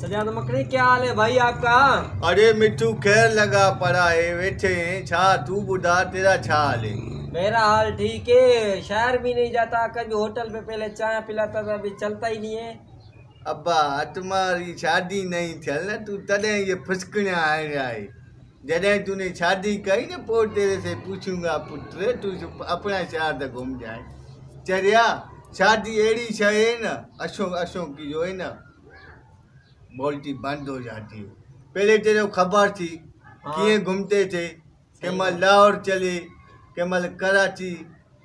सजाद मकड़ी क्या हाल है भाई आपका? अरे मिठू खैर लगा पड़ा है हैं छा तू बुढ़ा तेरा छा हाल है मेरा हाल ठीक है शहर भी नहीं जाता कभी होटल पे पहले चाय पिलाता था अभी चलता ही नहीं है। अब्बा तुम्हारी शादी नहीं थियल न तू तॾहिं ये फुसकणिया आया आहे जॾहिं तूने शादी कई न पोइ तेरे से पूछूँगा पुत्र तू अपना शहर त घुम जाए। चरिया शादी अहिड़ी शइ है न अशोक अशोक की जो है न बोलती बंद हो जाती है पहले तेरे को खबर थी हाँ। कीअं घुमते थे कंहिं महिल लाहौर चले कंहिं महिल कराची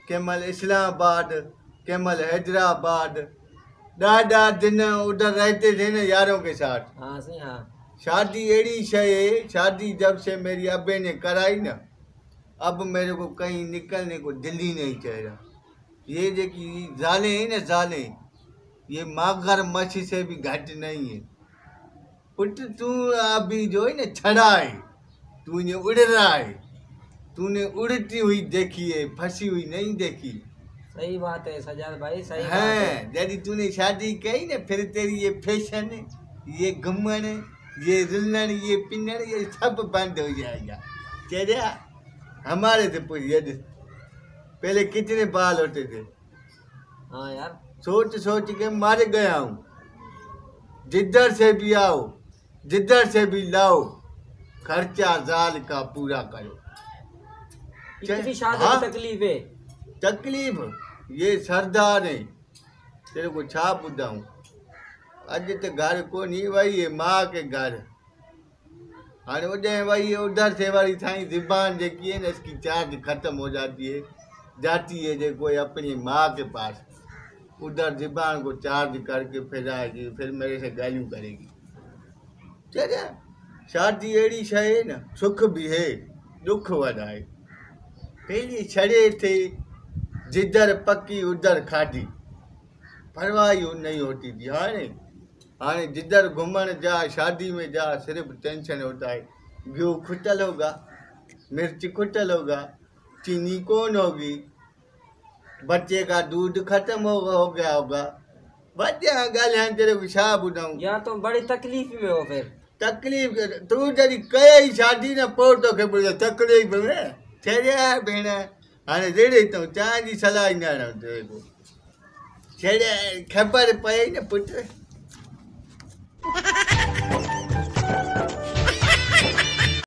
कंहिं महिल इस्लामाबाद कंहिं महिल हैदराबाद ॾाढा दिन उधर रहते थे न यारों के साथ हाँ सही हाँ शादी अड़ी शय है शादी जब से मेरी अबे ने कराई ना अब मेरे को कहीं निकलने को दिल ही नहीं चाह रहा ये जो कि जाले हैं ना जाले ये मागर मच्छी से भी घट नहीं है पुत्र तू अभी जो है ना छड़ा है तूने उड़ रहा है तूने उड़ती हुई देखी है फंसी हुई नहीं देखी। सही बात है सजाद भाई सही है यदि तूने शादी कही ना फिर तेरी ये फ़ैशन ये घूमन ये रुलन ये पिनन ये सब बंद हो जाएगा। चेहरा हमारे थे पूरी यदि पहले कितने बाल होते थे? हाँ यार। सोच सोच के मर गया हूँ। जिधर से भी आओ जिधर से भी लाओ खर्चा जाल का पूरा करो। इतनी हाँ? तकलीफ़ है। तकलीफ़? ये सरदार है। तेरे को छा ॿुधाऊं अॼु त घर कोन्हे वई है माँ के घर। हाणे उॾे वई है उधर से वरी साईं ज़िबान जेकी है ना इसकी चार्ज ख़त्म हो जाती है। जाती है जो कोई अपनी माँ के पास। उधर ज़िबान को चार्ज करके फिर आएगी फिर मेरे से गालियों करेगी। चलिए शादी अहिड़ी शइ है सुख भी है दुख वधाए पहले छड़े थे जिधर पक्की उधर खाधी। परवाह ही नहीं होती थी। हाणे हाणे जिधर घूमण जा शादी में जा सिर्फ़ टेंशन होता है। गेहूँ खुटल होगा मिर्च खुटल होगा चीनी कौन होगी? बच्चे का दूध खत्म हो, हो गया होगा। वॾा ॻाल्हि तेरे को छा या तो बड़ी तकलीफ़ में हो फिर। तकलीफ़ तूं जॾहिं कई शादी न पोइ तोखे तकलीफ़ में छॾिया भेण हाणे रेड़े अथऊं चांहि सलाह ई न ॾियणु तेरे को छॾिया ख़बर पए न पुटु